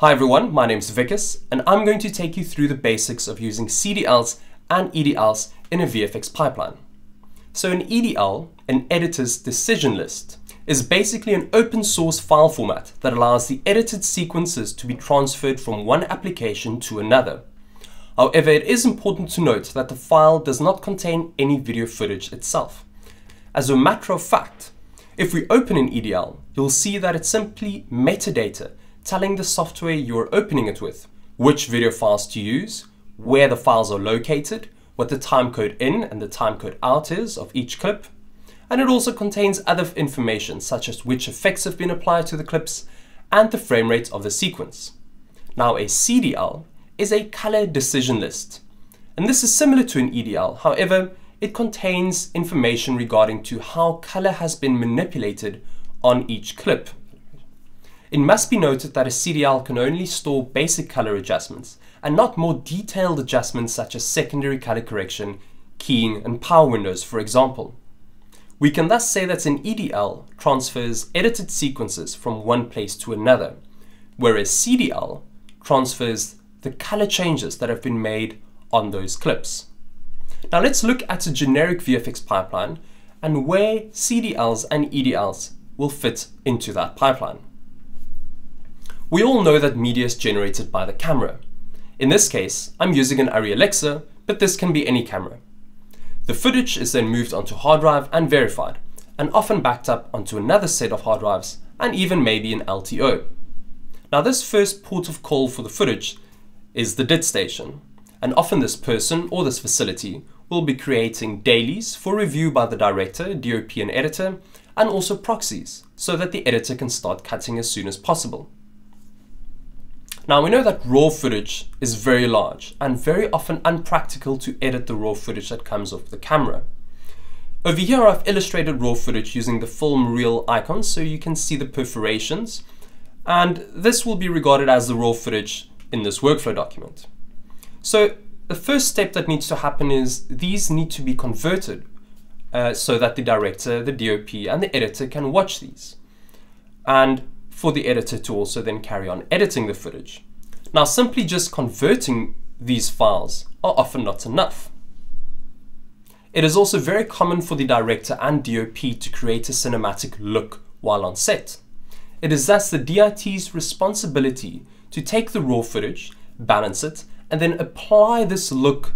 Hi everyone, my name is Wicus and I'm going to take you through the basics of using CDLs and EDLs in a VFX pipeline. So an EDL, an editor's decision list, is basically an open source file format that allows the edited sequences to be transferred from one application to another. However, it is important to note that the file does not contain any video footage itself. As a matter of fact, if we open an EDL, you'll see that it's simply metadata telling the software you're opening it with which video files to use, where the files are located, what the timecode in and the timecode out is of each clip, and it also contains other information such as which effects have been applied to the clips and the frame rate of the sequence. Now a CDL is a color decision list, and this is similar to an EDL, however, it contains information regarding to how color has been manipulated on each clip it must be noted that a CDL can only store basic color adjustments and not more detailed adjustments such as secondary color correction, keying and power windows for example. We can thus say that an EDL transfers edited sequences from one place to another, whereas CDL transfers the color changes that have been made on those clips. Now let's look at a generic VFX pipeline and where CDLs and EDLs will fit into that pipeline. We all know that media is generated by the camera. In this case, I'm using an Arri Alexa, but this can be any camera. The footage is then moved onto hard drive and verified, and often backed up onto another set of hard drives, and even maybe an LTO. Now this first port of call for the footage is the DIT station, and often this person or this facility will be creating dailies for review by the director, DOP and editor, and also proxies, so that the editor can start cutting as soon as possible. Now we know that raw footage is very large and very often unpractical to edit the raw footage that comes off the camera. Over here I've illustrated raw footage using the film reel icon so you can see the perforations and this will be regarded as the raw footage in this workflow document. So the first step that needs to happen is these need to be converted uh, so that the director, the DOP and the editor can watch these. And for the editor to also then carry on editing the footage. Now simply just converting these files are often not enough. It is also very common for the director and DOP to create a cinematic look while on set. It is thus the DIT's responsibility to take the raw footage, balance it, and then apply this look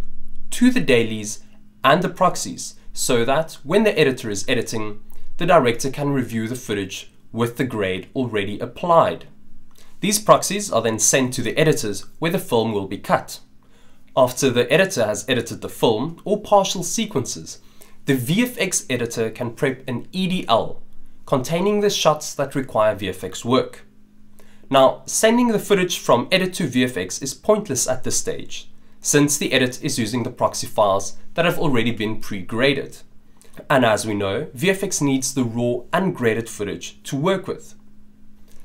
to the dailies and the proxies so that when the editor is editing, the director can review the footage with the grade already applied. These proxies are then sent to the editors where the film will be cut. After the editor has edited the film or partial sequences, the VFX editor can prep an EDL containing the shots that require VFX work. Now, sending the footage from edit to VFX is pointless at this stage, since the edit is using the proxy files that have already been pre-graded. And as we know, VFX needs the raw ungraded footage to work with.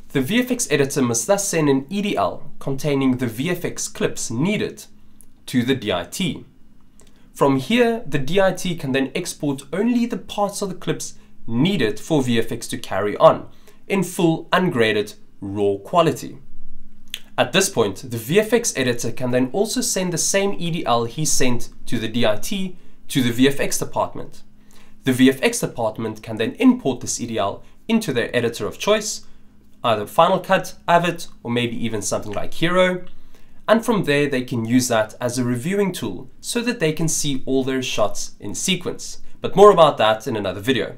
The VFX editor must thus send an EDL containing the VFX clips needed to the DIT. From here, the DIT can then export only the parts of the clips needed for VFX to carry on in full ungraded raw quality. At this point, the VFX editor can then also send the same EDL he sent to the DIT to the VFX department. The VFX department can then import this EDL into their editor of choice, either Final Cut, Avid, or maybe even something like Hiero. And from there, they can use that as a reviewing tool so that they can see all their shots in sequence. But more about that in another video.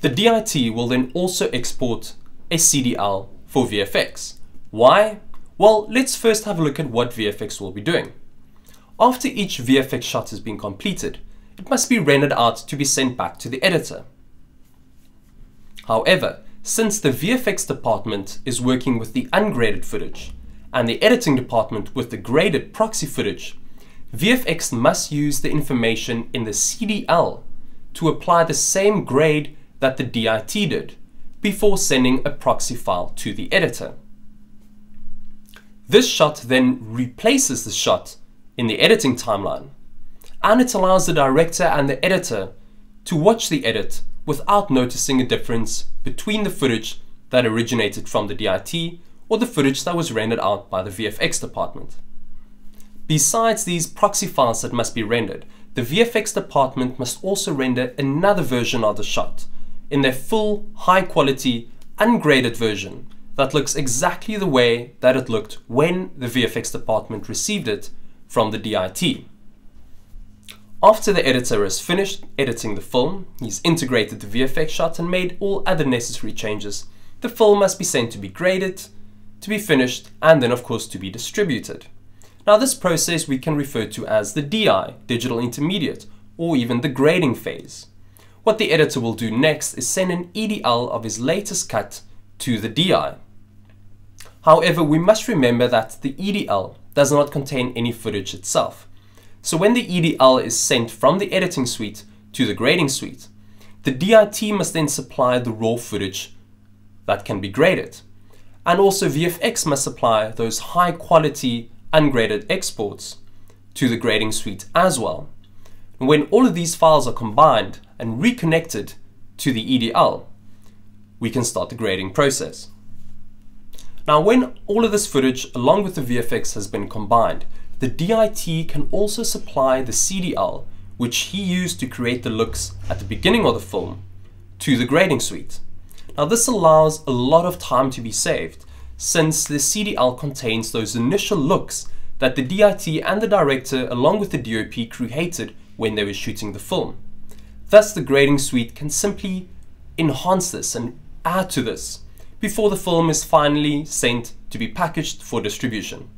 The DIT will then also export a CDL for VFX. Why? Well, let's first have a look at what VFX will be doing. After each VFX shot has been completed, it must be rendered out to be sent back to the editor. However, since the VFX department is working with the ungraded footage and the editing department with the graded proxy footage, VFX must use the information in the CDL to apply the same grade that the DIT did before sending a proxy file to the editor. This shot then replaces the shot in the editing timeline and it allows the director and the editor to watch the edit without noticing a difference between the footage that originated from the DIT or the footage that was rendered out by the VFX department. Besides these proxy files that must be rendered, the VFX department must also render another version of the shot in their full, high quality, ungraded version that looks exactly the way that it looked when the VFX department received it from the DIT. After the editor has finished editing the film, he's integrated the VFX shot and made all other necessary changes, the film must be sent to be graded, to be finished, and then of course to be distributed. Now this process we can refer to as the DI, Digital Intermediate, or even the grading phase. What the editor will do next is send an EDL of his latest cut to the DI. However, we must remember that the EDL does not contain any footage itself. So when the EDL is sent from the editing suite to the grading suite, the DIT must then supply the raw footage that can be graded. And also VFX must supply those high quality ungraded exports to the grading suite as well. And when all of these files are combined and reconnected to the EDL, we can start the grading process. Now when all of this footage along with the VFX has been combined, the DIT can also supply the CDL, which he used to create the looks at the beginning of the film, to the grading suite. Now this allows a lot of time to be saved, since the CDL contains those initial looks that the DIT and the director along with the DOP created when they were shooting the film. Thus the grading suite can simply enhance this and add to this before the film is finally sent to be packaged for distribution.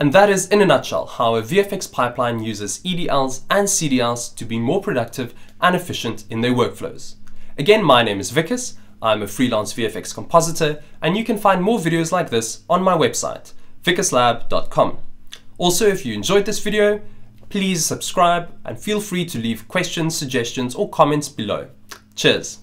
And that is, in a nutshell, how a VFX pipeline uses EDLs and CDLs to be more productive and efficient in their workflows. Again, my name is Wicus, I'm a freelance VFX compositor, and you can find more videos like this on my website, vickerslab.com. Also, if you enjoyed this video, please subscribe and feel free to leave questions, suggestions, or comments below. Cheers!